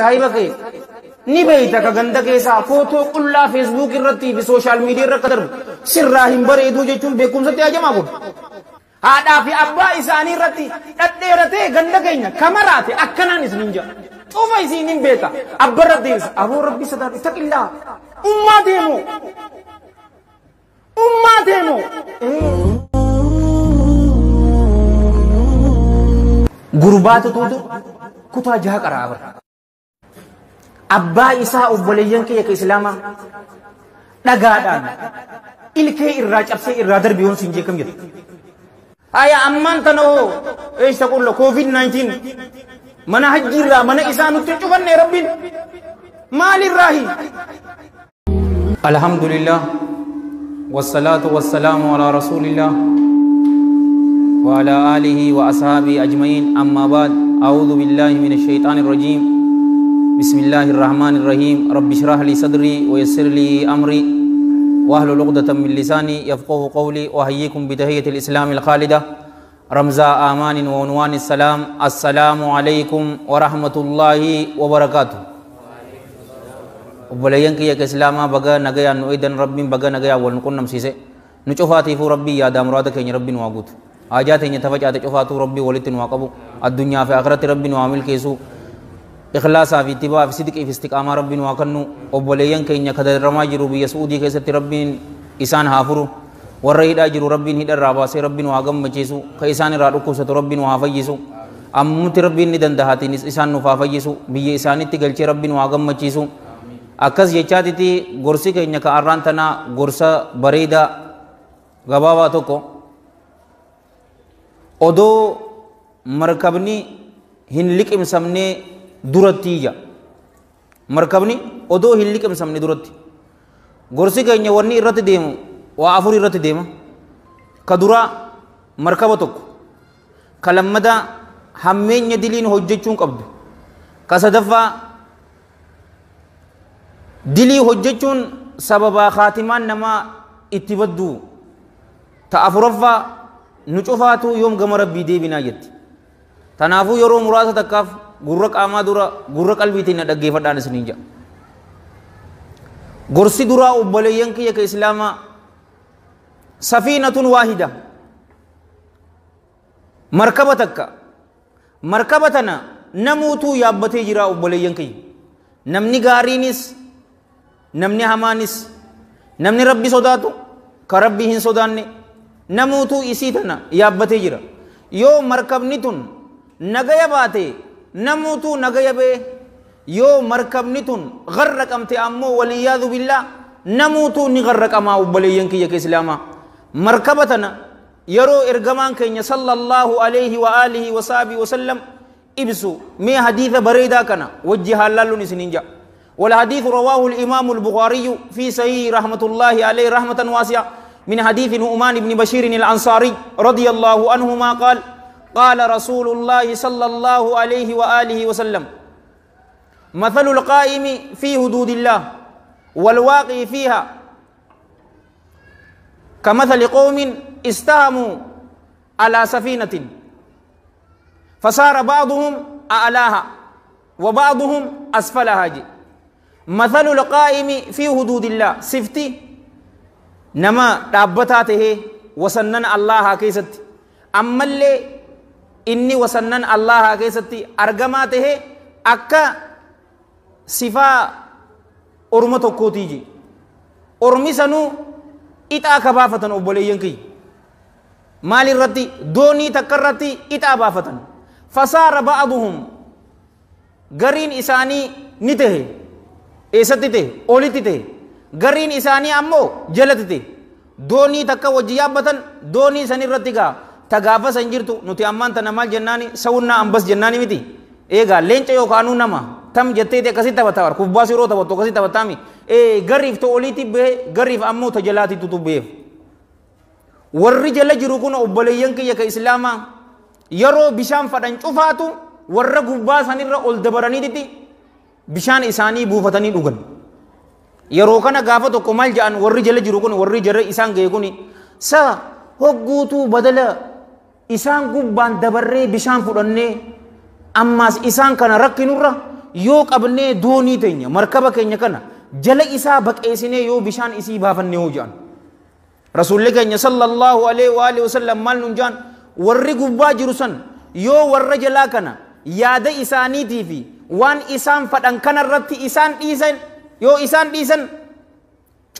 साहिब के। निबई तक गंदक ऐसा फोथो कुल्ला, फेसबुक रति भी सोशल मीडिया रकदर सिर राहिम बरे दूजे चुन बेकुम सत्य आज मागो। आदा फ़ी अब्बा इसानी रति दत्ते रते गंदक इन कमरा थे अक्कना निस निंजा तो वही सी निम बेता अब रति अब रब्बी सदा तक लिला उम्मा देमो उम्मा देमो गुरुबात तो तो कुता जा करावर। Abbaa isaa obboleeyyan kiyya ka islaamaa dhagaadhaan ilkee irraa cabsee irraa darbe yoon siin jeekam jedhe. Haya ammaan tana hoo eessa qulla COVID-19 mana hajjiirraa mana isaa nutti cufanne rabbiin maalirraahi? الحمد لله والصلاة والسلام على رسول الله وعلى آله وأصحابه أجمعين أما بعد أعوذ بالله من الشيطان الرجيم بسم الله الرحمن الرحيم رب اشرح لي صدري ويسر لي امري واهل لغدة من لساني يفقه قولي وهيكم بتهية الإسلام الخالدة رمزا آمان وعنوان السلام السلام عليكم ورحمة الله وبركاته وبلين كي إسلاما بغا نغيا نويدا ربي بغا نغيا ولنقل نمسيسي نجوفاتي فو ربي يا دام رادك يا ربي نواغوت آجاتي نتفجأت جوفاتو ربي ولتن واقبو الدنيا في آخرة ربي نواملك ikhlaasaa fi ittibaa fi sidqii fi istiqaamaa rabbii nu haa kennu obboleeyyan keenya ka dararamaa jiru biyya suudii keessatti rabbiin isaan haa furu warra hidhaa jiru rabbiin hidha irraa baasee rabbii nu haa gammachiisu ka isaan irraa dhukkubsatu rabbii nu haa fayyisu ammutti rabbiin ni dandahaatiin isaan nuuf haa fayyisu biyya isaanitti galchee rabbii nu haa gammachiisu akkas jechaatiti gorsi keenya ka arraan tanaa gorsa bareedaa gabaabaa tokko odoo markabni hin liqimsamne duratti ija. Markabni odoo hin liqimsamne duratti. Gorsi keenya wanni irratti deemu waa afur irratti deema. Ka duraa markaba tokko. Ka lammadaa hammeenya diliin hojjechuun qabdu. Ka sadaffaa dilii hojjechuun sababaa kaatimaan namaa itti baddu. Ta afuraffaa nu cufaatu yoom gama rabbii deebinaa jetti. Tanaafuu yeroo muraasa takkaaf gurra qaamaa dura gurra qalbiitiin na dhaggeeffadhaan isiniin jedha gorsi duraa obboleeyyan kiyya ka islaamaa safiinatun waahida. Markaba takka. Markaba tana namuutuu yaabbatee jira obboleeyyan kiyya namni gaariinis namni hamaanis namni rabbi sodaatu ka rabbi hin sodaanne namuutuu isii tana yaabbatee jira. Yoo markabni tun nagaya baate نموتو نغيب يو مركب نتون غرق أمتي أمو ولياذ بالله. نموت نغرق ما وبلين كي اسلاما مركبتنا يرو إرغمان كي صلى الله عليه وآله وصحبه وسلم. إبسو مي حديث بريدا كنا. وجه الله نسنجا والحديث رواه الإمام البخاري في صحيح رحمة الله عليه رحمة واسعة. من حديث نعمان بن بشير الأنصاري رضي الله عنهما قال قال رسول الله صلى الله عليه وآله وسلم مثل القائم في حدود الله والواقع فيها. كمثل قوم استهموا على سفينة فصار بعضهم أعلاها وبعضهم أسفلها. جي مثل القائم في حدود الله سفتي نما دابتاته وسنن الله كيست. أما اللي إني وسنن الله كيست أرجماته أكا صفا أرمة كوتيجي أرمي سنو إتا كبافة أبولي ينكي مال الرتي دوني تكرتي إتا بافة فصار بعضهم قرين إساني نته eessatti ta'e olitti ta'e gariin isaanii ammoo jalatti ta'e doonii takka wajji yaabbatan doonii san irratti gaa. Ta gaafa san jirtu nuti ammaan tana maal jennaani sawunnaa ambas jennaani miti eegaa leenca yookaanuu nama tam jettee akkasitti taphataa kubbaas yeroo taphattu akkasitti taphataami ee gariif ta oliitti bahee gariif ammoo ta jalaatitti tubbeef warri jala jiru kun obboleeyyan kiyya ka islaamaa yeroo bishaan fadhan cufaatu warra gubbaa sanirra ol dabaraniititti bishaan isaanii buufatanii dhugan yeroo kana gaafa tokko maal jedhan warri jala jiru kun warri jala isaan ga'e kun sa hogguutuu badala isaan gubbaan dabarree bishaan fudhannee ammaas isaan kana rakkinurra yoo qabnee doonii teenya markaba keenya kana jala isaa baqeessinee yoo bishaan isii baafanne yoo jedhan rasuulli keenya sallallahu alaihi wa alihi wasallam maal nun jedhan warri gubbaa jiru san yoo warra jalaa kana yaada isaaniitii fi waan isaan fadhan kanarratti isaan dhiisan yoo isaan dhiisan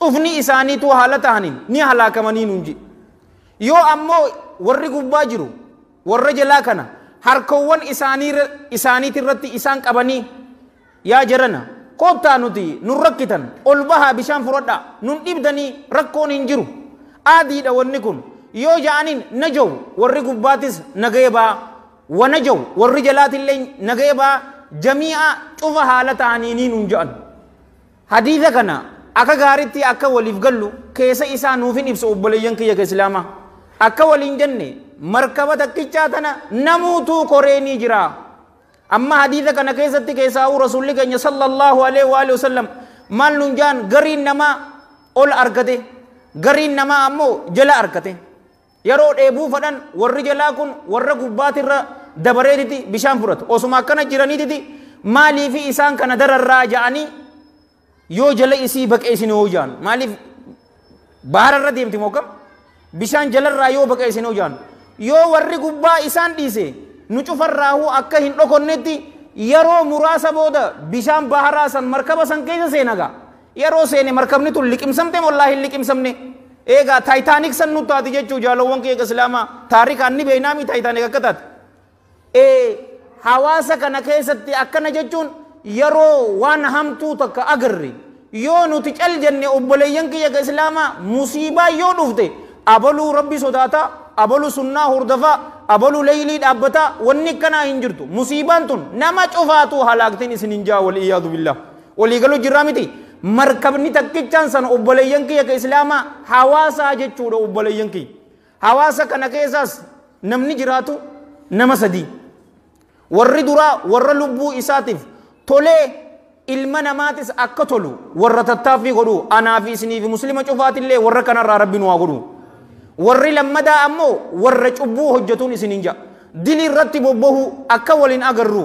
cufni isaaniitu haala tahaniin ni halaakamanii nun jedhe yoo ammoo warri gubbaa jiru warra jalaa kana harkowwan isaaniiti irratti isaan qabanii yaa jarana koottaa nuti nun rakkitan ol bahaa bishaan fudhadha nun dhibdanii rakkoon hin jiru aadiidha wanni kun yoo ja'aniin na jawu warri gubbaatis nagee baa wana jawu warri jalaatillee nagee baa jamii'a cufa haala ta'anii nun ja'an hadiisa kana akka gaaritti akka waliif gallu keessa isaa nuufin ibsa obboleeyyan kiyya ka islaamaa akka waliin jenne markaba takkichaa tana namuutuu koreenii jira amma hadiisa kana keessatti keessaa'uu rasuulli keenya sallallahu alaihi wa alihi wasallam maal nun jaan gariin namaa ol argate gariin namaa ammoo jala argate yeroo dheebuu fadhan warri jalaa kun warra gubbaatirra dabareetiti bishaan fudhatu osuma akkana jiraniititi maaliifi isaan kana dararraa ja'anii yoo jala isii baqeessine yoo jaan maaliif bahararra deemti mookam bishaan jalarraa yoo baqeessine yoo jaan yoo warri gubbaa isaan dhiise nu cufarraahuu akka hin dhokonnetti yeroo muraasa booda bishaan baharaa san markaba san keessa seenaga yeroo seene markabni tun liqimsamte wallaahi hin liqimsamne eegaa taayitaanik san nu taati jechuu jaalowwan keega islaamaa taarikaan ni beeynaami taayitaanik akka taate ee hawaasa kana keessatti akkana jechuun yeroo waan hamtuu takka agarre yoo nuti cal jenne obboleeyyan kiyya islaamaa musiibaa yoo dhufte abaluu rabbi sodaata abalu sunnaa hordofaa abalu leeylii dhaabbataa wanni akkanaa hin jirtu musiibaan tun nama cufaatu halaaktiin isin hin jaa waliiyaadu billah waliigalu jirraa miti markabni takkichaan san obboleeyyan kiyya ka islaamaa hawaasaa jechuudha obboleeyyan kiyya hawaasa kana keessaas namni jiraatu nama sadii warri duraa warra lubbuu isaatiif tolee ilma namaatis akka tolu warra tattaaffii godhu anaa fi isinii fi muslima cufaatillee warra kanarraa rabbi nu haa godhu warri lammadaa ammoo warra cubbuu hojjetuun isin hin ja'a dili irratti bobbahu akka waliin agarru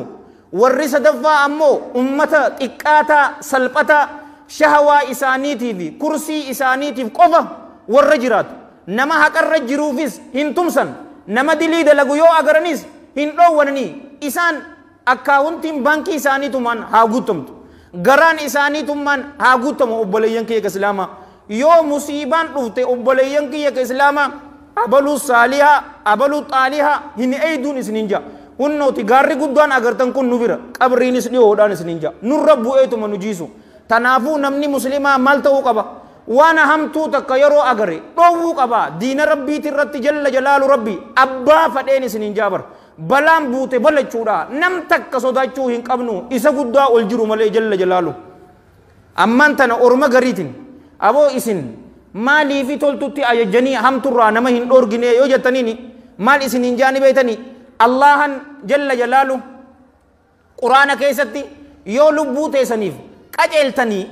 warri sadaffaa ammoo ummata xiqqaataa salphataa shahawaa isaaniitii fi kursii isaaniitiif qofa warra jiraatu nama haqarra jiruufis hin tumsan nama dilii dalagu yoo agaranis hin dhoowwananii isaan akkaawuntiin baankii isaaniitumaan haa guutamtu garaan isaaniitummaan haa guutamu obboleeyyan ka islaamaa dhufte obboleeyyan kiyya ka islaamaa abaluu saalihaa abaluu xaalihaa hin eeyduun isin hin ja'a hunnooti gaarri guddaan agartan kun nu bira qabriinis dhiyoodhaan isin hin ja'a nurra bu'eetuma nu jiisu tanaafuu namni muslimaa maal ta'uu qaba waan hamtuu takka yeroo agare dhoowwuu qaba diina rabbiiti irratti jalla jalaalu rabbi abbaa fadheen isin hin jaabar balaan buute balachuudha nam takka sodaachuu hin qabnu isa guddaa ol jiru malee jalla jalaalu ammaan tana orma gariitin aboo isin maaliifi toltutti ajajanii hamturraa nama hin dhoorgine yoo jettaniini maal isin hin jaani beeytanii allahan jalla jalaalu quraana keessatti yoo lubbuu teessaniif qaceeltanii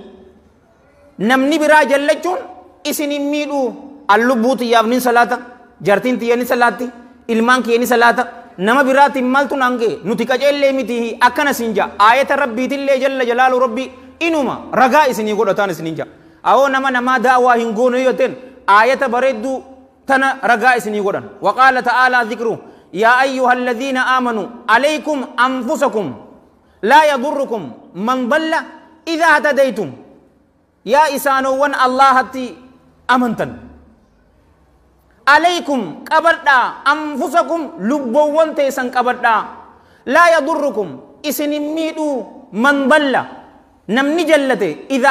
namni biraa jallachuun isin hin miidhuu an lubbuu tiyyaaf nin salaata jartiin tiyya ni salaatti ilmaan kiyya ni salaata nama biraatiin maaltu nange nuti qaceellee miti akkana sin jaa aayata rabbiitillee jalla jalaalu rabbi inuma ragaa isinii godhataan isinin jaa nama namaa daawaa hin goone yoo jetteen aayata bareedduu tana ragaa isinii godhan waqaala ta'aalaa dhikru yaa ayyuha alladhiina aamanuu alaykum anfusakum laa yadurrukum man dalla idaa hatadaytum yaa isaanowwan allahatti amantan عليكم قبردا أنفسكم لبوان تيسن قبردا لا يضركم إسن ميدو من ضل نمني جلته إذا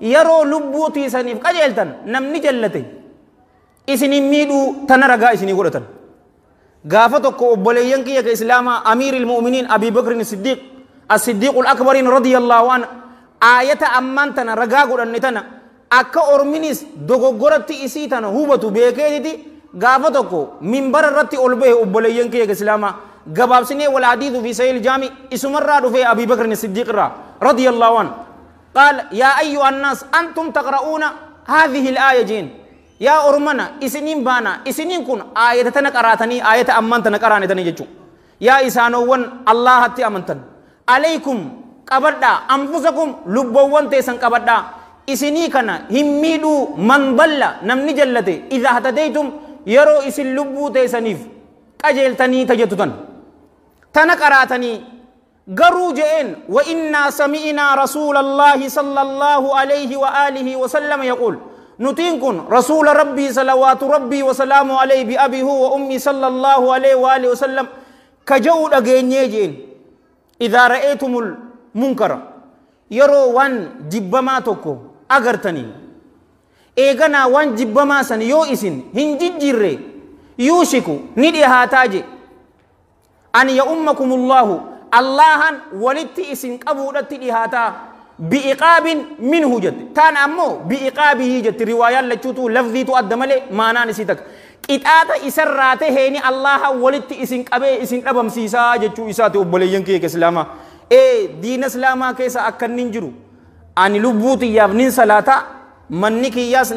اهتديتم يرو لبو تيسنيف قجلتن نمني جلته إسن ميدو تنرقا إسن يقولتن قافتك أبوليين كي إسلام أمير المؤمنين أبي بكر الصديق الصديق الأكبر رضي الله عنه آية أمان تنرقا قرن تنا akka orminis dogoggoratti isii tana hubatu beekeetiti gaafa tokko minbara irratti ol bahe obboleeyyan kiyya islaamaa gabaabsinee wal hadiidu fi sayil jaami isumarraa dhufee abii bakrin siddiiq irraa radiyallahu an qaal yaa ayyuha annaas antum taqra'uuna haadhihi ilaaya jeen yaa ormana isiniin baana isiniin kun aayata tana qaraatanii aayata ammaan tana qaraanetanii jechuu yaa isaanowwan allahatti amantan alaykum qabadhaa anfusakum lubboowwan teessan qabadhaa isinii kana hin miidhuu man balla namni jallate idha hatadaytum yeroo isin lubbuu teessaniif qajeeltanii tana qaraatanii garuu je'een wa innaa sami'inaa rasuula allaahi sala allaahu alayhi wa aalihi wasallama yaquul nutiin kun rasuula rabbii salawaatu rabbii wasalaamu alayhi biabihu wa ummii sala allaahu alayhi wa aalihi wasallam ka je'uu dhageenyee je'en idaa ra'eetumul munkara yeroo waan jibbamaa tokko agartanii eeganaa waan jibbamaa san yoo isin hin jijjiirre yuushiku ni dhihaataa je an ya'ummakumullahu allahan walitti isin qabuudhatti dhihaataa bi'iqaabin minhu jette taan ammoo bi'iqaabihi jette riwaayaan lachuutu lafziitu adda malee maanaan isii takka qixaaxa isarraa taheeni allaha walitti isin qabee isin dhabamsiisaa jechuu isaati obboleeyyan kiyya islaamaa ee diina islaamaa keessa akka inni hin jiru ani lubbuu tiyyaaf nin salaataa manni kiyyaas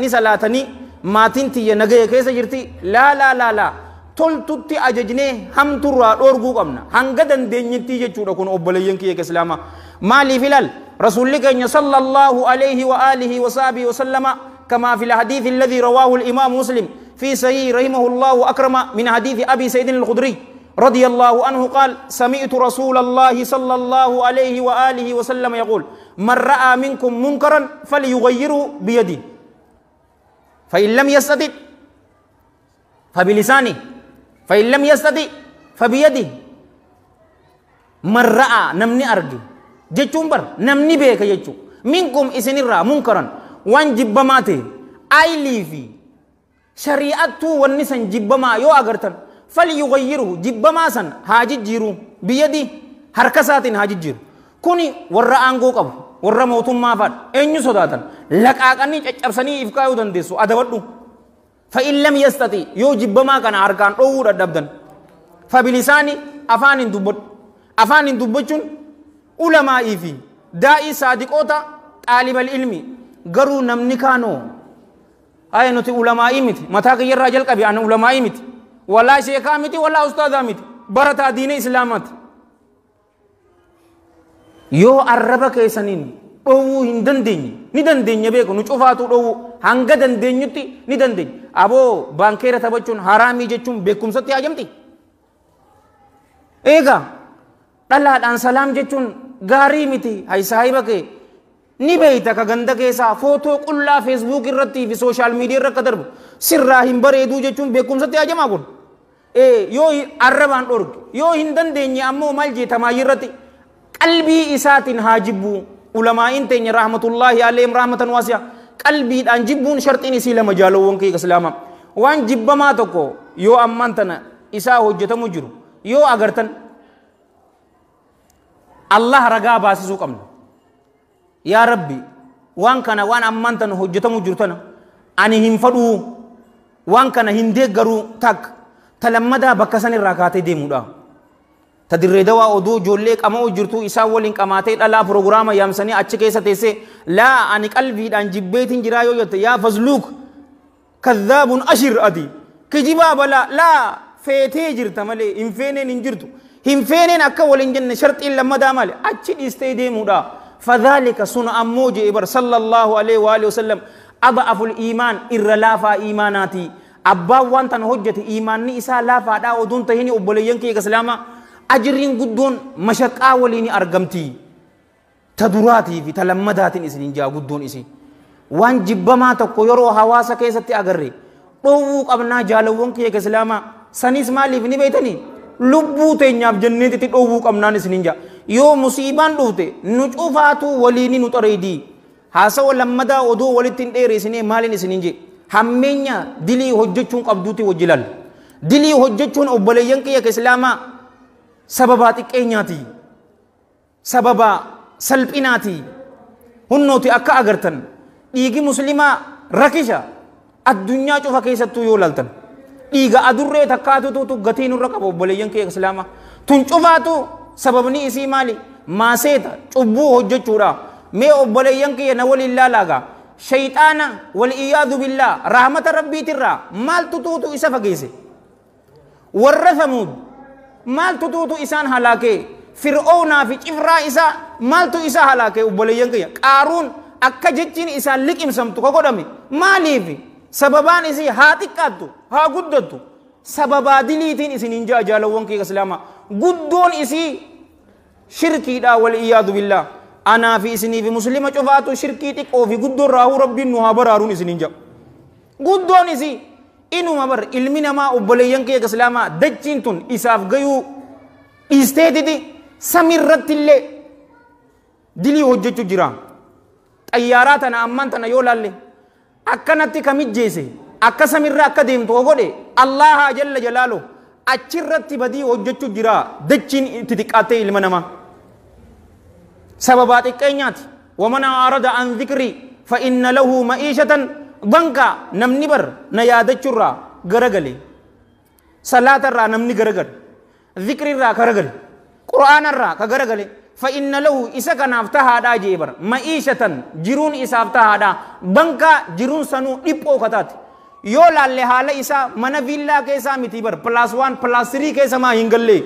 toltutti ajajnee hamturraa dhoorguu qabna hanga dandeenyittii jechuudha kun obboleeyyan kiyya islaamaa maaliif ilaal rasuulli keenya sallallahu alayhi wa alihi wa sahbihi wa sallama كما في الحديث الذي رواه الإمام مسلم في صحيح رحمه الله أكرم من حديث أبي سيد الخدري رضي الله عنه قال سمعت رسول الله صلى الله عليه وآله وسلم يقول من رأى منكم منكرا فليغيره بيده فإن لم يستطع فبلسانه فإن لم يستطع فبيده. من رأى نمني أرجي. جتشون بر نمني بيك جتشو منكم إسن الرا منكرا وان جبماتي أيلي في شريعته والنسان جبما يو أغرتن. فليغيره جبما سن. هاجي جيرو. بيدي. حركسات هاجي جيرو. كوني ورا أنغو ورا موتم ما فاد. أنيو صداتن لك آقاني چچبسني إفكايو دندسو. أدبتو فإن لم يستطيع يو جبما كان أركان أو ردبدن فبلساني أفان دبت أفان دبتشون علماء في دائي صادقوتا طالب العلم غرو نمني كانو. أي نتي علماء متي متى كي الرجل قبي أنا علماء متي ولا شيخا متي ولا أستاذ متي برتا دين إسلامات keessaniin dhowwuu hin dandeenye ni dandeenya beeku nu cufaatu dhowwu hanga dandeenyutti ni dandeenya aboo baankeera taphachuun haraamii jechuun beekumsatti hajamti eegaa dhalaadhaan salaam jechuun gaarii miti haysaahiba kee ni beeyta ka ganda keessaa footoo qullaa feesbuuk irratti fi sooshaal miidiyaa irra akka darbu sirraa hin bareeduu jechuun beekumsatti hajamaa kun yoo arrabaan dhorge yoo hin dandeenye ammoo maal jeetamaayii irratti qalbii isaatiin haa jibbu ulamaa'iin teenya rahmatullaahi aleem rahmatan waasiya isii lama jaalowwan kee islaama waan jibbamaa tokko yoo ammaan tana isaa hojjetamu jiru yoo agartan allah ragaa baasisuu qabna yaa rabbi waan kana waan ammaan tana hojjetamu jiru tana ani hin fadhuu waan kana hin deeggaruu takka talammadaa bakka san irraa kaatee deemuudha dirree dawaa oduu ijoollee qama'uu jirtu isaan waliin qamaatee dhalaa pirogiraama yaamsanii achi keessa teessee laa ani qalbiidhaan jibbeetiin jiraa yoo jette yaa fazluuk kadhaabun ashir ati kijibaa balaa laa feetee jirta malee hin feeneen hin jirtu hin feeneen akka waliin jenne sharxiin lammadaa malee achi dhiistee deemuudha فذلك سن أمو جيبر صلى الله عليه وآله وسلم أضعف الإيمان إر لافا إيماناتي أبا وانتن هجة إيماني إسا لافا دا ودون تهيني أبوليين كي كسلاما mashaqaa waliin argamti ta duraatii fi ta lammadaatiin isin jaa guddoon isin waan jibbamaa tokko yeroo hawaasa keessatti agarre dhoowwuu qabnaa jaalawwan kiyya islaamaa sanis maaliif ni beeytanii lubbuu teenyaaf jenneetitti dhoowwuu qabnaan isin jaa yoo musiibaan dhufte nu cufaatu waliini nu xareedii haasawa lammadaa odoo walitti hin dheereessinee maaliin isin jee hammeenya dilii hojjechuun qabduuti wajji laal dilii hojjechuun obboleeyyan kiyya islaamaa sababaa xiqqeenyaati sababaa salphinaati hunnooti akka agartan dhiigi muslimaa rakisha addunyaa cufa keessattuu yoo laltan dhiiga adurree takkaatutu gatii nurra qaba obboleeyyan kee islaama tun cufaatu sababni isii maali maaseeta cubbuu hojjechuudha mee obboleeyyan kiyya na waliin laalaagaa shayxaana waliyaadu billaa rahmata rabbiitirraa maaltu tuutu isa fageesse warra samuud maaltu tuutu isaan halaakee fir'oonaa fi cifraa isaa maaltu isaa halaake obboleeyyan kiyya qaaruun akka jechiin isaa liqimsamtu ka godhame maaliif sababaan isii haa xiqqaattu haa guddattu sababaa diliitiin isin hin ja'a jaalawwan kiyya islaamaa guddoon isii shirkiidha wal iyyaadu billaa anaa fi isinii fi muslima cufaatu shirkii xiqqoo fi guddoon raahuu rabbiin nu haa baraaruun isin hin ja'a guddoon isii inuma bar ilmi namaa obboleeyyan kiyya islaamaa dachiin tun isaaf gayuu dhiisteetiti samiirratti illee dilii hojjechuu jira xayyaaraa tana amman tana yoo laalle akkanatti kamijjeese akka samiirra akka deemtu godhe allaha jalla jalaalu achirratti badii hojjechuu jira dachiin itti xiqqaattee ilma namaa sababaa xiqqeenyaati waman aarada an dhikrii fa inna lahu ma'iishatan banka namni bar na yaadachuurraa garagale salaatarraa namni garagale dhikrirraa garagale qur'aanarraa ka garagale lahu isa kanaaf tahaadhaa jee bar ma'iishatan jiruun isaaf tahaadhaa banka jiruun sanuu dhiphoo kataate yoo laalle haala isaa mana viillaa keessaa miti bar pilaas waan pilaas sirii keessa maa hin gallee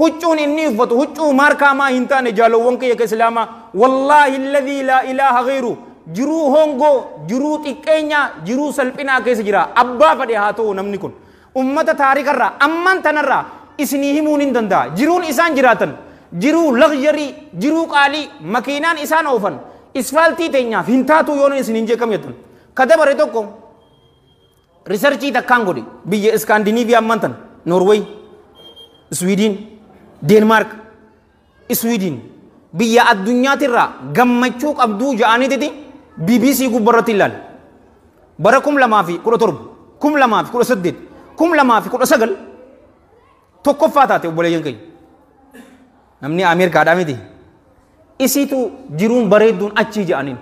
huccuun inni uffatu huccuu maarkaa maa hin taane jaalowwan kiyya ka islaamaa wallaahi alladhii laa ilaaha ghayru jiruu hongoo jiruu xiqqeenya jiruu salphinaa keessa jira abbaa fadhe haa ta'u namni kun ummata taarikarraa amman tanarraa isinii himuun hin danda'a jiruun isaan jiraatan jiruu lagyarii jiruu qaalii makiinaan isaan oofan isfaaltii teenyaaf hin taatu yoon isin hin jeekam jettan ka dabare tokko risarchii takkaan godhe biyya iskaandinaaviyaa amman tan noorweey iswiidiin deenmaark iswiidiin biyya addunyaatirraa gammachuu qabduu ja'anititi BBC gubbarratti ilaal bara kum lamaa fi kudha torba kum lamaa fi kudha saddeet kum lamaa fi kudha sagal tokkoffaa taate obboleeyyan keenya namni ameerikaadhaa miti isiitu jiruun bareedduun achii ja'aniin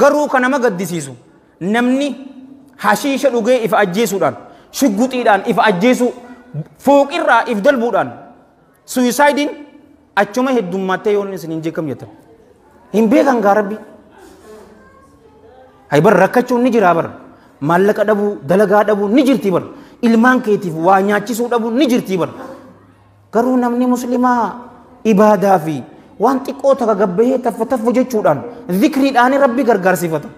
garuu kan nama gaddisiisu namni hashiisha dhugee ifa ajjeesuudhaan shugguxiidhaan ifa ajjeesuu fooqirraa if dalbuudhaan suwisaayidiin achuma heddummattee yoon isin hin jeekam jettan hin beekan gaa rabbi hay bar rakkachuun ni jira bar maallaqa dhabuu dalagaa dhabuu ni jirti bar ilmaan keetiif waa nyaachisuu dhabuu ni jirti bar garuu namni muslimaa ibaadaa fi waan xiqqoo takka gabbahee taffa taffa jechuudhaan zikriidhaan rabbi gargaarsifata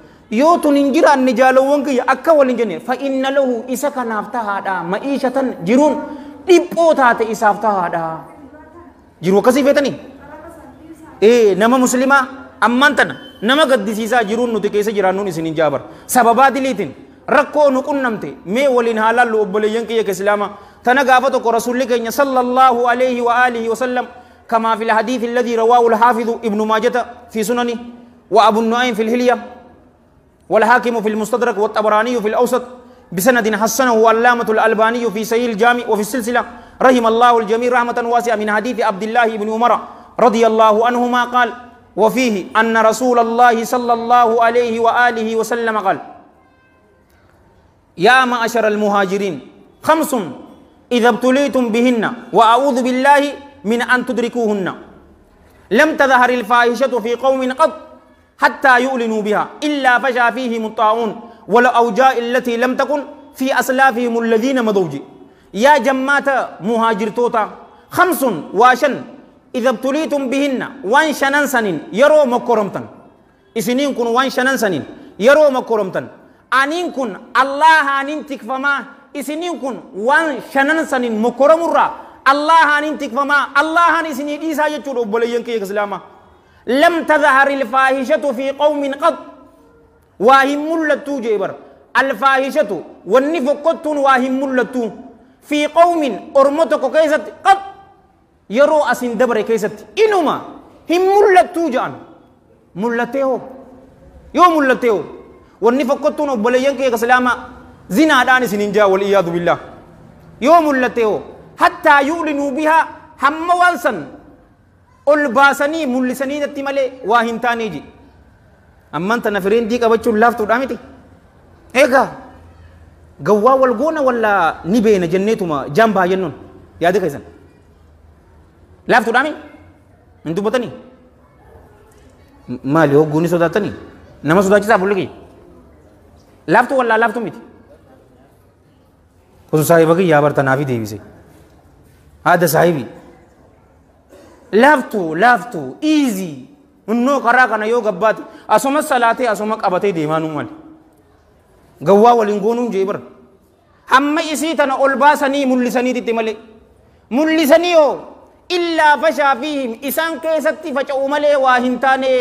yoo tun hin jiraanne jaalowwan kiyya akka waliin jenne fa inna lahu isa kanaaf tahaadha ma'iishatan jiruun dhiphoo taate isaaf tahaadha jiru akkasii feetanii ee nama muslimaa ammaan tana nama gaddisiisaa jiruun nuti keessa jiraannuun isin hin jaabar sababaa diliitiin rakkoo nu qunnamte mee waliin haa laallu obboleeyyan kiyya ka islaama tana gaafa tokko rasuulli keenya sallallahu alayhi wa alihi wasallam كما في الحديث الذي رواه الحافظ ابن ماجة في سننه وأبو النعيم في الهلية والحاكم في المستدرك والطبراني في الأوسط بسند حسنه علامة الألباني في سيل الجامع وفي السلسلة رحم الله الجميع رحمة واسعة من حديث عبد الله بن عمر رضي الله عنهما قال وفيه أن رسول الله صلى الله عليه وآله وسلم قال يا معشر المهاجرين خمس إذا ابتليتم بهن وأعوذ بالله من أن تدركوهن. لم تظهر الفاحشة في قوم قط حتى يؤلنوا بها إلا فشى فيهم الطاعون والأوجاء التي لم تكن في أسلافهم الذين مضوا. يا جماعة مهاجر توتا خمس واشن إذا ابتليتم بهن وان شنن سنين يرو مكرمتن إسنين كن وان شنن سنين يرو مكرمتن أنين كن الله أنين تكفما إسنين كن وان شنن سنين مكرمرا الله أنين تكفما الله أنين سنين إيسا يجور أبوليين كي إسلاما. لم تظهر الفاحشة في قوم قط. واهم ملتو جيبر. الفاحشة والنفقة واهم ملتو. في قوم أرمتك كيست قط. يرو أسين دبر كيست إنما هم ملتو جان ملتيو يو ملتيو والنفقة أبوليين كي إسلاما زنا داني سنين جا والإياذ بالله يو ملتيو حتى يؤلنوا بها هم وانسن ol baasanii mul'isanii natti malee waa hin taanee ji amman tana firiindii qabachuun laaftuudha miti eegaa gawwaa wal goona walla ni beena jenneetuma jambaa jennuun yaada keessan laaftuudha mi hin dubbatanii maali hogguu ni sodaatanii nama sodaachisaa fulli kiyya laaftu wallaa laaftu miti osoo saahiba kiyyaa bartanaafi deebise haada saahibii laaftu laaftu easy innoo karaa kana yoo gabbaate asuma salaatee asuma qabatee deemaa nu mali gawwaa waliin goonuun jee bara hamma isii tana ol baasanii mul'isaniititti malee mul'isanii yoo إلا فشا فيهم. إسان كيستي فشا أمالي واهنتاني.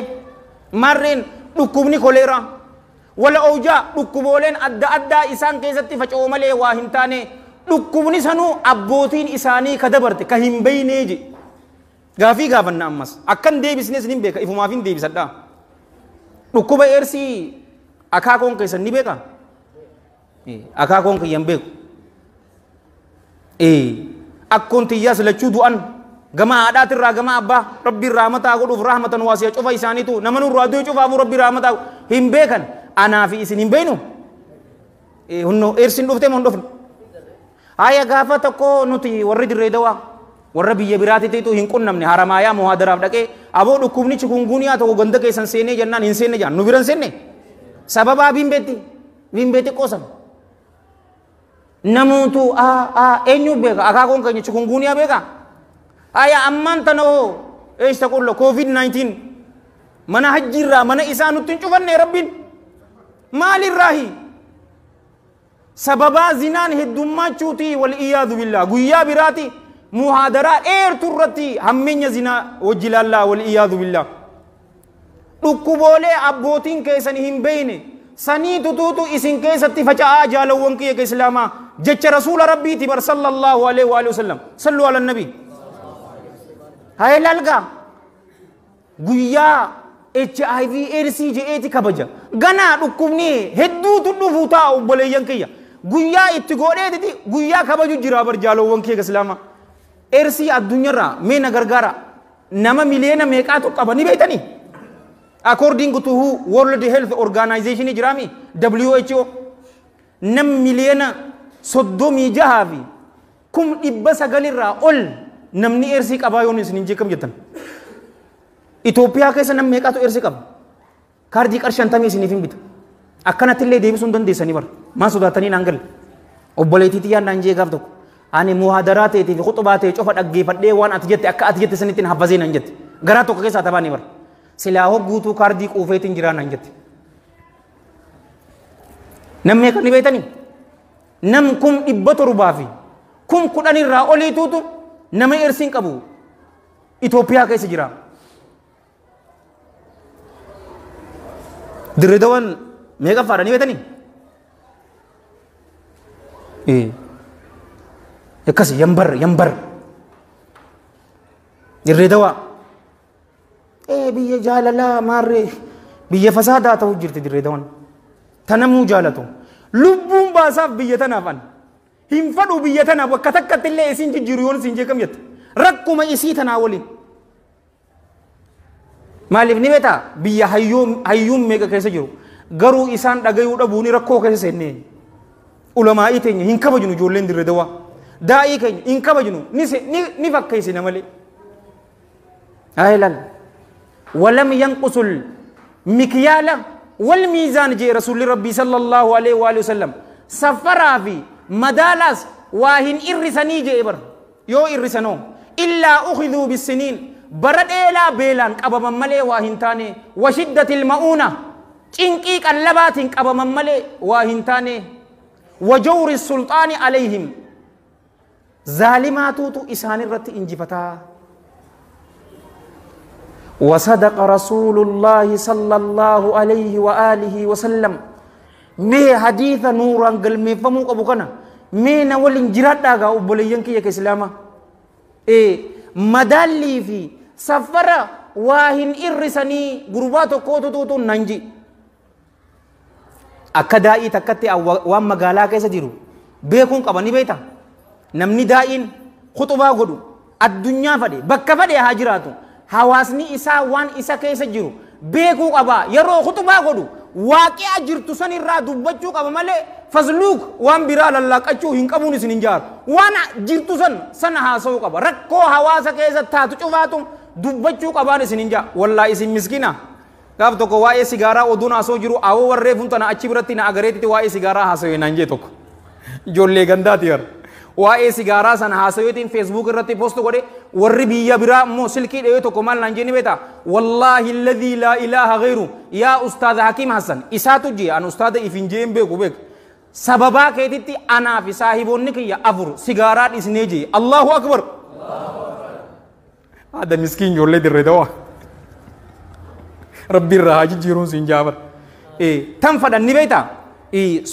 مرين لكمني خليرا ولا أوجا لكمولين أدى أدى إسان كيستي فشا أمالي واهنتاني. لكمني سنو أبوتين إساني كدبرت. كهم بيني غافي غافن نامس. أكن دي بسنس نيم بيكا إفو ما فين دي بسنس دا لكم إرسي. أكا كون كيسن نيم بيكا إيه. أكا كون كيسن نيم بيكا إيه. أكون تياس لچودو أنه gama haadhaatirraa gama abbaa rabbi rahmataa godhuuf rahmatan waasiya cufa isaaniitu nama nurraa du'e cufaafu rabbi rahmataa hin beekan anaa fi isin hin beeynu hunno eersin dhufte moo hin dhufne haya gaafa tokko nuti warri dirree dawaa warra biyya biraatiitu hin qunnamne haramaayaa muhaadaraaf dhaqee aboo dhukkubni chikunguuniyaa tokko ganda keessan seenee jennaan hin seenne jaan nu biran seenne sababaa bimbeetti bimbeetti qoosan namuutu eenyu beeka akaakoon keenya chikunguuniyaa beeka haya ammaan tana hoo eessa qulla covid 19 mana hajjiirraa mana isaa nutti hin cufanne rabbiin maalirraahi sababaa zinaan heddummachuuti wal iyyaadu billaa guyyaa biraati muhaadaraa dheertu irratti hammeenya zinaa wajji laallaa wal iyyaadu billaa dhukkuboolee abbootiin keessan hin beeyne sanii tutuutu isin keessatti faca'aa jaalawwan kiyya islaamaa jecha rasuula rabbiiti bar sallallahu alaihi wa sallam sallu ala nabi haa lalgaa guyyaa HIV AIDS je'eeti kabaja. Ganaa dhukkubni hedduutu dhufu ta'a obboleeyyan kiyya. Guyyaa itti godheetiti guyyaa kabaju jira bar jaalawwan kiyya islaamaa AIDS addunyaarraa mee na gargaara. Nama miliyoona meeqaatu qaba ni beektanii according to world health organization jiraami? WHO nam miliyoona soddomii jahaa fi kum dhibba sagalirraa ol namni eersii qabaa yoon isin hin jeekam jettan Itoophiyaa keessa nam meeqaatu eersii qaba kaardii qarshantamii isiniif hin bita akkanatti illee deebisuu hin dandeessanii bara maa sodaatanii naan galle obboleettii xiyyaan naan jee gaaf tokko ani muhaadaraa ta'eetiif khuxubaa ta'e cofa dhaggeeffadhee waan ati jette akka ati jette sanitti hafazee naan jette garaa tokko keessaa tabaanii bara silaa hogguutuu kaardii quufeetiin jiraa naan jette nam meeqa ni beektanii nam kum dhibba torbaa fi kum kudhanirraa oliituutu nama eersiin qabu Itoophiyaa keessa jira. Dirreedawwan meeqa faadha ni beektanii? Akkas yambar yambar. Dirreedawaa. Biyya jaalalaa maarree biyya fasaadaa ta'uu jirti dirreedawwan. Tanamuu jaalatu. Lubbuun baasaaf biyya tanaaf an. Hin fadhu biyya tanaaf bakka takkatti illee isin jijjiiru yoon isin jeekam jette. Rakkuma isii tanaa waliin. Maaliif ni beektaa biyya hayyuun meeqa keessa jiru garuu isaan dhagayuu dhabuuni rakkoo keessa seennee ulamaa'ii teenya hin kabajnu ijoolleen dirree dawaa daa'ii keenya hin kabajnu ni fakkeessina malee. Ayilaal walam yanqusul mikyaala wal miizaan jee rasuulli rabbii sallallahu alaihi wa sallam safaraa fi jee bar yoo irrisanoo illaa ukhiduu bisiniin bara dheelaa beelaan qabaman malee waa hin taane washiddatil ma'uuna cinqii qallabaatiin qabaman malee waa hin taane wajawri sulxaani alayhim zaalimaatuutu isaan irratti injifataa وصدق رسول الله صلى الله عليه وآله وسلم مي حديث نورا قل مي فمو أبو كنا مي نول انجرات داغا أبوليين كي يك إسلاما إيه مدالي في سفر واهن إرساني غربات كوتو توتو ننجي akka daa'ii takkatti waan magaalaa keessa jiru beekuun qabani beekta namni daa'iin khuxubaa godhu addunyaa fadhe bakka fadhe haa jiraatu hawaasni isaa waan isa keessa jiru beekuu qaba yeroo khuxubaa godhu malee fasluuk waan biraa lallaaqachuu hin qabuun isin hin jaaru waan jirtu san sana haasa'uu qaba rakkoo hawaasa keessa taatu cufaatu dubbachuu qabaan isin hin jaaru wallaa isin miskina gaaf tokko waa'ee sigaaraa oduun haasoo jiru awoo warree funtana achi biratti na agareetitti waa'ee sigaaraa haasawee naan jee tokko ijoollee gandaati yar waa'ee sigaaraa sana haasaweetiin feesbuuk irratti poostu godhe warri biyya biraa immoo silkii dhawee tokko maal naan jenni beeta wallaahi alladhii laa ilaaha gayru yaa ustaada hakiim hassan isaatu jee an ustaada ifin jeen beeku beek sababaa keetitti anaa fi saahiboonni kiyya afur sigaaraa dhisnee jee allahu akbar hada miskiin ijoollee dirree ta'aa rabbi irraa haa jijjiiruun siin jaabar tan fadhanni beektaa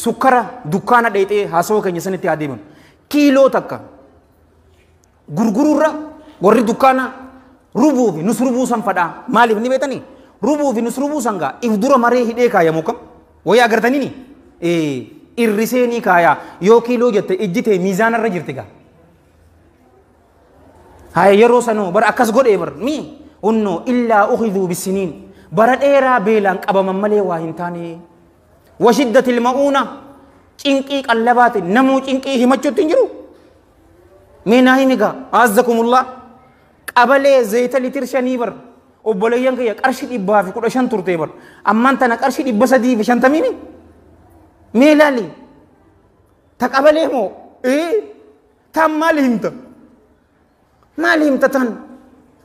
sukkara dukkaana dheexee haasawaa keenya sanitti haa deeman kiiloo takka gurgururra warri dukkaana rubuu fi nus rubuu san fadhaa maaliif ni beektanii rubuu fi nus rubuu san gaa if dura maree hidhee kaayamu kam wayii agartanii irrisee ni kaayaa yoo kiiloo jette ijjitee miizaanarra jirti gaa haya yeroo sanoo bara akkas godhee bar mi onnoo illaa ukhiduu bisiniin bara dheeraa beelaan qabaman malee waa hin taane washiddat ilma'uuna cinqii qallabaati namuu cinqii himachuutti hin jiru meenaa himiga azzakumullah qabalee zayita litir shanii bar obboleeyyan kiyya qarshi dhibbaa fi kudha shan turtee bar ammaan tana qarshi dhibba sadii fi shantamiini mee laali ta qabalee moo tan maal himta maal himta tan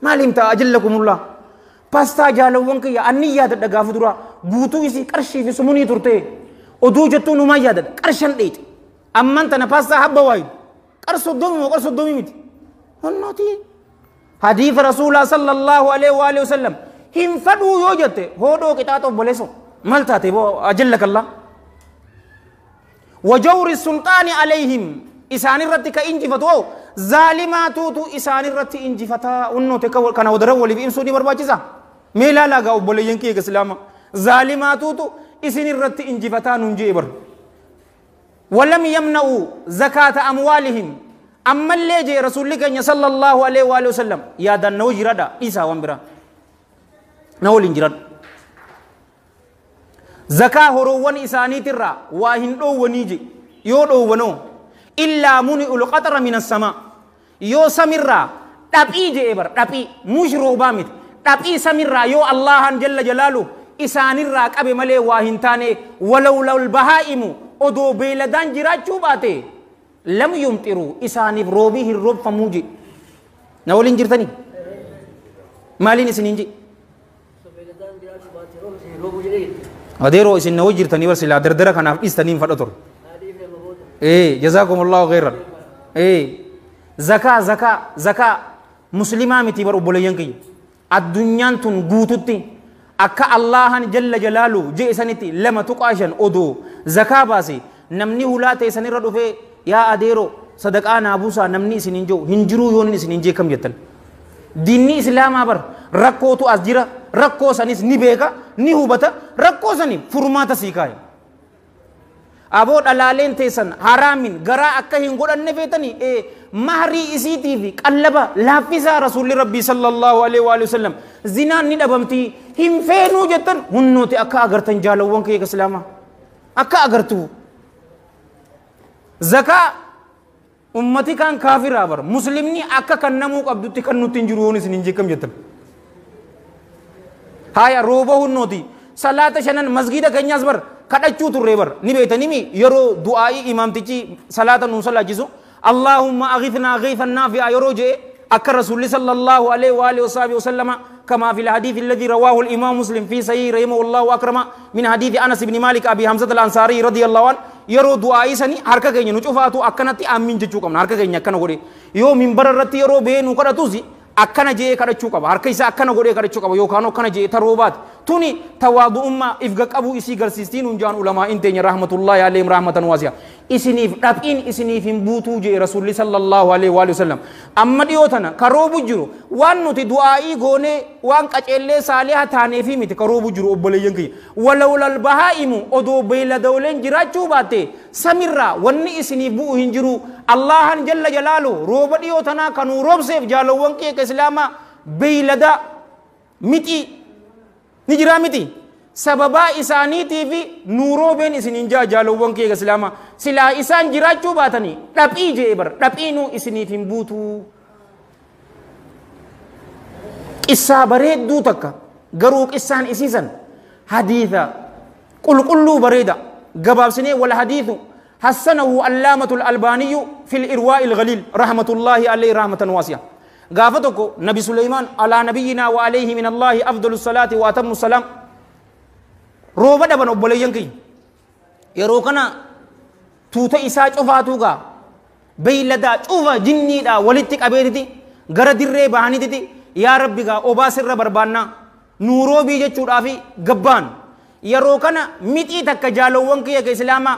maal himta ajallakumullah paastaa jaalawwan kiyya anni yaadadha gaafa dura guutuu isii qarshii fi sumunii turte أدوجة نما يادد كرشن ديت أما أنت نفاس صاحب بواي كرسو دومي وكرسو دومي ميت. هنوتي حديث رسول الله صلى الله عليه وآله وسلم. هم فدو يوجت هودو كتاتو بوليسو. ملتاتي بو. أجل لك الله. وجور السلطان عليهم. إسان الرد كإنجي فتو. ظالما توتو إسان الرد إنجي فتا. أنو تكو كان ودرو ولي بإمسوني برباجزا. ميلا لاغاو بوليين كي إسلاما ظالما توتو. إسان الرت إنجفتا ننجي بر ولم يمنعوا زكاة أموالهم أما اللي جي رسول الله صلى الله عليه وآله وسلم يا دان نو جرادا إيسا وانبرا نو zakaa horoowwan isaaniitirraa waa hin dhoowwanii je yoo dhoowwanoo illaa muni ulqaxara min assamaa yoo samirraa dhaphii je'e bar dhaphii mush roobaa miti dhaphii samirraa yoo allahan jalla jalaalu isaanirraa qabe malee waa hin taane walawlal bahaa'imu odoo beeladaan jiraachuu baate lam yumxiru isaaniif roobii hin roobfamuu je na waliin jirtanii maaliin isiniin je adeeroo isin na wajjirtanii bar silaa dardara kanaaf dhiistanii fadha ture ee jazaakum allahu khairan ee zakaa zakaa zakaa muslimaa miti bar obboleeyyan kiyya addunyaan tun guututti akka allahan jalla jalaalu je isanitti lama tuqaashan odoo zakaa baase namni hulaa ta'e sanirra dhufee yaa adeeroo sadaqaa naa buusaa namni isin hin jiru hin jiruu yoon isin hin jeekam jettan diinni islaamaa bar rakkootu as jira rakkoo sanis ni beeka ni hubata rakkoo saniif furmaata sii kaaya aboo dhalaaleen teessan haraamin garaa akka hin godhanne feetanii ee wa sallam zinaan ni dhabamtii hin feenuu jettan hunnooti akka agartan jaalawwan kee islaamaa akka agartu zakaa ummati kan kaafiraa bar muslimni akka kan namuu qabdutti kan nutti hin jiru yoon isin hin jeekam jettan haya rooba hunnooti salaata shanan masgida keenyaas bar kadhachuu turree bar ni beetanimi yeroo du'aa'ii imaamtichi salaata nuun salaachisu aghithnaa ghaythan naafi'a yeroo jee akka rasuulli sallallahu alaihi wa alihi wasahbihi wasallama كما في الحديث الذي رواه الإمام مسلم في صحيح رحمه الله أكرم من حديث أنس بن مالك أبي حمزة الأنصاري رضي الله عنه yeroo du'aa'ii sanii harka keenya nu cufaatu akkanatti aamiin jechuu qabna harka keenya akkana godhe yoo minbara irratti yeroo ba'ee nu kadhatus akkana jee kadhachuu qaba harka isaa akkana godhee kadhachuu qaba yookaan akkana jee taroo baate tuni tawaadu'ummaa ifga qabuu isii garsiistiin hunjaan ulamaa in teenya rahmatullahi alayhim rahmatan waasiya isiniif dhaphiin isiniif hin buutuu jee rasuulli sallallahu alaihi wa sallam amma dhiyoo tana karoobu jiru waan nuti du'aa'ii goonee waan qaceellee saaliha taaneefi miti karoobu jiru obboleeyyan kiyya walawlal bahaa'imu odoo beeyladooleen jiraachuu baatte samirraa wanni isiniif bu'u hin jiru allahan jalla jalaalu rooba dhiyoo tanaa kanuu roobseef jaalowwan keeka islaamaa beeylada miti ni jiraa miti sababaa isaaniitii fi nuuroobeen isiniin jaa jaalowwan keeka islaamaa silaa isaan jiraachuu baatanii dhaphii jee bar dhaphiinuu isiniif hin buutuu qissaa bareedduu takka garuu qissaan isiisan hadiitha qulqulluu bareeda gabaabsinee wal hadiithu حسنه علامة الألباني في الإرواء الغليل رحمة الله عليه رحمة واسعة قافتك نبي سليمان على نبينا وعليه من الله أفضل الصلاة وأتم السلام روبا دبن أبوليين كي يروكنا توتا إساء شفاتوغا بيلدا شوفا جني دا ولتك أبيتي غرا دري باني تي يا ربي غا أوبا سر بربانا نورو بي جچودا في غبان يروكنا ميتي تك جالوون كي إسلاما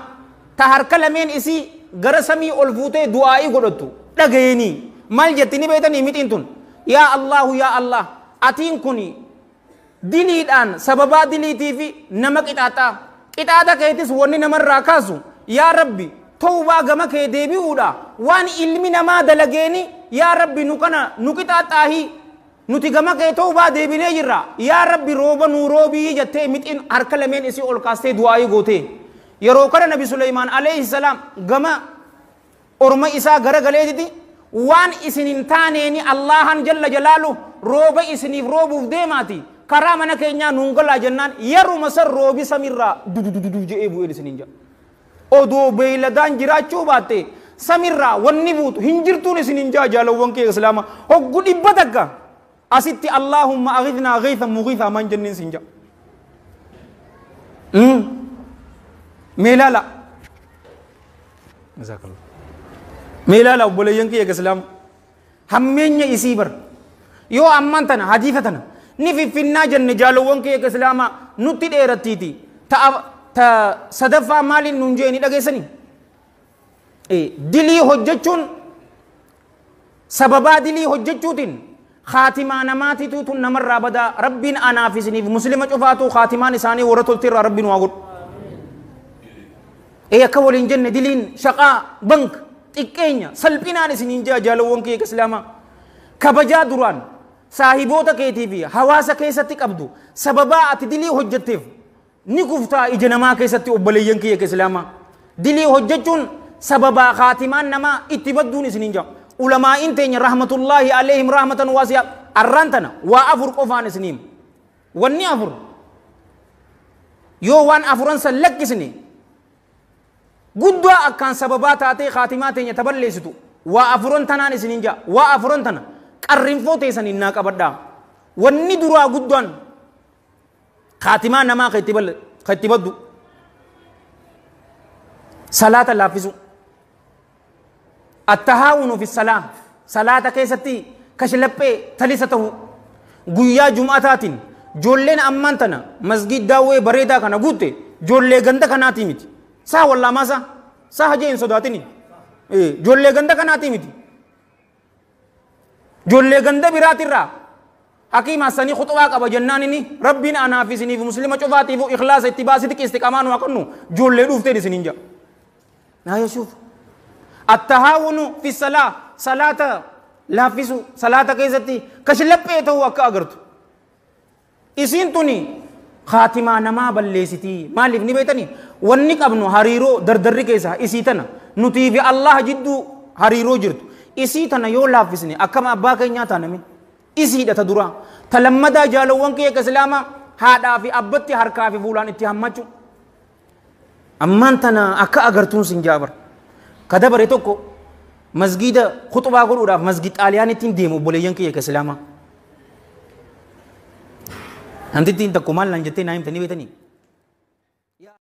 ta harka lameen isii gara samii ol fuutee du'aa'ii godhattu dhagayanii maal jettini beetanii mixiin tun? Yaa allahu yaa allah atiin kun diliidhaan sababaa diliitii fi nama qixaaxaa qixaaxa keetis wanni namarraa kaasu yaa rabbi tawbaa gama kee deebi'uudha waan ilmi namaa dalageeni yaa rabbi nu kana nu qixaaxaahii nuti gama kee tawbaa deebinee jirra yaa rabbi rooba nuu roobii jettee mixiin harka lameen isii ol kaastee du'aa'ii gootee yeroo kana nabi suleymaan alayhi salaam gama orma isaa gara galeetiti waan isin hin taaneeni allahan jalla jalaalu rooba isiniif roobuuf deemaati karaa mana keenyaa nuun galaa jennaan yeruma san roobi samirraa dudududu je'ee bu'een isinin jedha odoo beeyladaan jiraachuu baatte samirraa wanni buutu hin jirtuun isinin jaa jaalawwan kee islaama hoggu dhibba takka asitti allaahumma aghithnaa ghaythan mughithaa man jennin sin jedha meelaala meelaala obboleeyyan kiyya islaam hammeenya isii bar yoo amman tana hadiisa tana ni fiffinnaa jenne jaalowwan kiyya islaamaa nutti dheerattiiti ta sadaffaa maaliin nun jee ni dhageessanii dilii hojjechuun sababaa dilii hojjechuutiin خاتما نماتي تو نمر بدا ربين أنا في سنيف مسلمه شفاتو خاتمان اساني ورتلتر ربين واغد ee akka waliin jenne diliin shaqaa bank xiqqeenya salphinaan isiniin jaa jaalawwan kee islaamaa kabajaa duraan saahiboota keetii fi hawaasa keessatti qabdu sababaa ati dilii hojjetteef ni kuftaa ija namaa keessatti obboleeyyan kiyya islaamaa dilii hojjechuun sababaa kaatimaan namaa itti badduun isiniin jaa ulamaa'in teenya rahmatullaahi aleehim rahmatan waasiyaa arraan tana waa afur qofaan isiniim wanni afur yoo waan afuran san lakkisne guddaa akkaan sababaa taatee kaatimaa teenya taballeessitu waa afuran tanaan isinin jaa waa afuran tana qarrinfoo teessan innaa qabadhaa wanni duraa guddaan kaatimaa namaa ka itti baddu salaata laaffisu attahaawunu fi salaa salaata keessatti kashlaphee talisa ta'u guyyaa jum'ataatiin joolleen ammaan tana masgid daawwee bareedaa kana guutte joollee ganda kanaatii miti saa wallaamaa saa saa hajee hin sodaatini joollee ganda kanaatii miti joollee ganda biraatirraa hakiima sanii khuxubaa qaba jennaan inni rabbiin anaaf isiniif muslima cufaatiif ikhlaasa itti baasiti istiqamaa nu hakannu joollee dhuufteen isiniin jaa naa yesuuf attahaawunu fi salaa salaata laaffisu salaata keessatti kashlaphee ta'uu akka agartu isiin tuni kaatimaa namaa balleessitii maaliif ni beektanii wanni qabnu hariiroo dardarri keessa isii tana nutii fi allah jidduu hariiroo jirtu isii tana yoo laaffisne akkama abbaa keenyaa taaname isiidha ta duraa ta lammadaa jaalowwan kee akka islaamaa haadhaa fi abbatti harkaa fi fuulaan itti hammachu ammaan tana akka agartuun sin jaabar ka dabare tokko masgida khuxubaa godhuudhaaf masgid xaaliyaan ittiin deemu obboleeyyan kiyya ka islaamaa namtittiin takko maal naan jettee naa himtanii beetanii